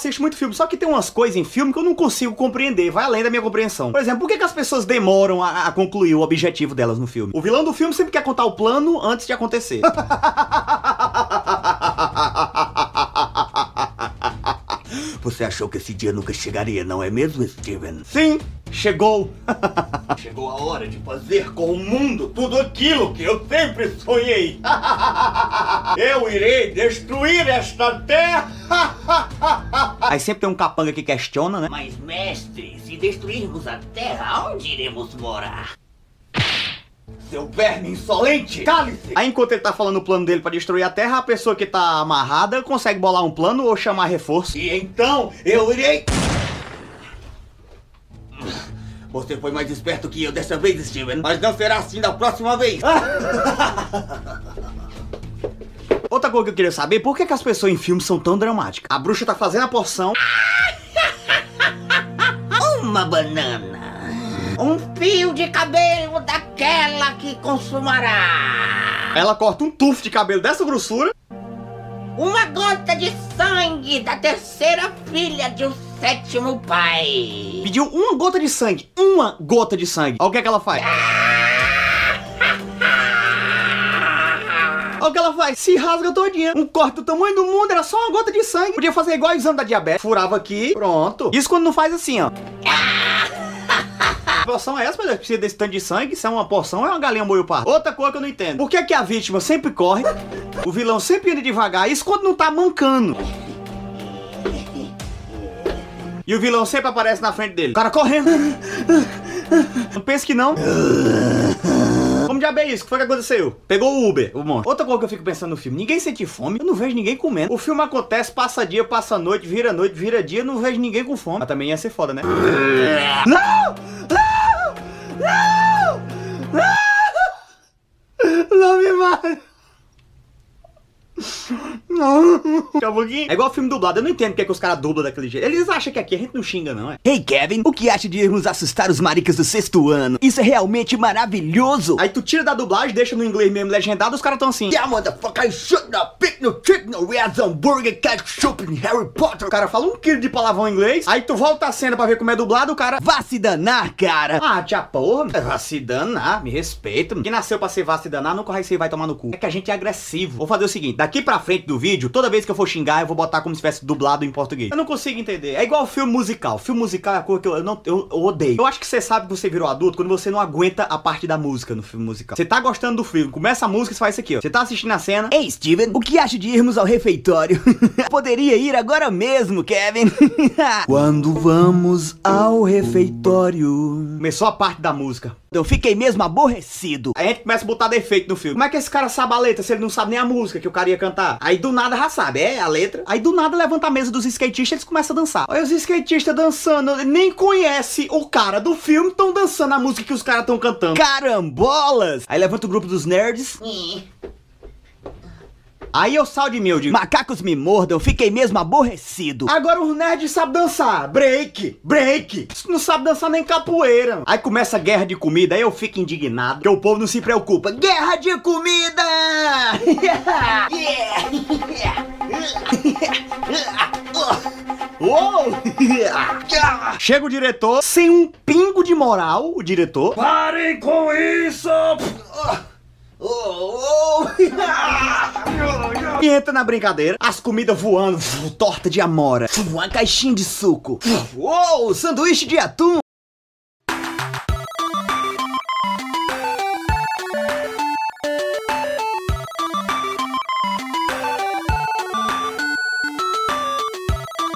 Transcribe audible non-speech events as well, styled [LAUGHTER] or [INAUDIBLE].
assisto muito filme, só que tem umas coisas em filme que eu não consigo compreender, vai além da minha compreensão. Por exemplo, por que, que as pessoas demoram a, a concluir o objetivo delas no filme? O vilão do filme sempre quer contar o plano antes de acontecer. [LAUGHS] Você achou que esse dia nunca chegaria, não é mesmo, Steven? Sim, chegou. [LAUGHS] Chegou a hora de fazer com o mundo tudo aquilo que eu sempre sonhei. [LAUGHS] Eu irei destruir esta terra. [LAUGHS] Aí sempre tem um capanga que questiona, né? Mas, mestre, se destruirmos a terra, onde iremos morar? Seu verme insolente! Cale-se! Aí enquanto ele tá falando o plano dele pra destruir a Terra, a pessoa que tá amarrada consegue bolar um plano ou chamar reforço. E então eu irei. Você foi mais esperto que eu dessa vez, Steven. Mas não será assim da próxima vez. [LAUGHS] Outra coisa que eu queria saber, por que, que as pessoas em filmes são tão dramáticas? A bruxa tá fazendo a porção, [LAUGHS] Uma banana. Um fio de cabelo daquela que consumará. ela corta um tufo de cabelo dessa grossura, Uma gota de sangue da terceira filha de um sétimo pai. pediu uma gota de sangue, uma gota de sangue. Olha o que, é que ela faz. Olha o que ela faz, se rasga todinha. Um corte do tamanho do mundo, era só uma gota de sangue. Podia fazer igual o exame da diabetes. Furava aqui, pronto. Isso quando não faz assim, ó. [LAUGHS] Porção é essa, Deus? Precisa desse tanto de sangue? Se é uma porção, é uma galinha moio pardo. Outra coisa que eu não entendo. Por que, que a vítima sempre corre, o vilão sempre anda devagar, isso quando não tá mancando? E o vilão sempre aparece na frente dele. O cara correndo. Não pense que não. Como diabo é isso? O que foi que aconteceu? Pegou o Uber, o monstro. Outra coisa que eu fico pensando no filme: ninguém sente fome, eu não vejo ninguém comendo. O filme acontece, passa dia, passa noite, vira noite, vira dia, não vejo ninguém com fome. Mas também ia ser foda, né? Não! Não! Não! Não! Não me mata! Não. É igual filme dublado. Eu não entendo porque que os caras dublam daquele jeito. Eles acham que aqui a gente não xinga, não, é? Hey Kevin, o que acha de irmos assustar os maricas do sexto ano? Isso é realmente maravilhoso! Aí tu tira da dublagem, deixa no inglês mesmo legendado, os caras tão assim. Yeah, motherfucker, I should not pick no chick, no red hambúrguer, ketchup Harry Potter. O cara fala um quilo de palavrão em inglês. Aí tu volta a cena pra ver como é dublado, o cara. Vá se danar, cara! Ah, tia porra, vai se danar, me respeita. Quem nasceu pra ser vá se danar, nunca vai ser vai tomar no cu. É que a gente é agressivo. Vou fazer o seguinte: daqui pra frente do vídeo, toda vez que eu for xingar, eu vou botar como se tivesse dublado em português. Eu não consigo entender. É igual filme musical. Filme musical é a coisa que eu, eu não, eu, eu odeio. Eu acho que você sabe que você virou adulto quando você não aguenta a parte da música no filme musical. Você tá gostando do filme, começa a música e faz isso aqui, ó. Você tá assistindo a cena. Ei Steven, o que acha de irmos ao refeitório? [LAUGHS] Poderia ir agora mesmo, Kevin! [LAUGHS] Quando vamos ao refeitório. Começou a parte da música. Eu fiquei mesmo aborrecido. Aí a gente começa a botar defeito no filme. Como é que esse cara sabe a letra se ele não sabe nem a música que o cara ia cantar? Aí do nada já sabe, é a letra. Aí do nada levanta a mesa dos skatistas e eles começam a dançar. Olha os skatistas dançando, nem conhece o cara do filme, estão dançando a música que os caras estão cantando. Carambolas! Aí levanta o grupo dos nerds. Aí eu salto de mim, eu digo. Macacos me mordam, fiquei mesmo aborrecido. Agora os nerds sabem dançar. Break, break. Não sabe dançar nem capoeira. Aí começa a guerra de comida, aí eu fico indignado, porque o povo não se preocupa. Guerra de comida! [LAUGHS] [LAUGHS] Uou! [LAUGHS] Chega o diretor, sem um pingo de moral, o diretor. Parem com isso! E [LAUGHS] entra na brincadeira, as comidas voando, [LAUGHS] torta de amora, [LAUGHS] Uma caixinha de suco. Uou, sanduíche de atum.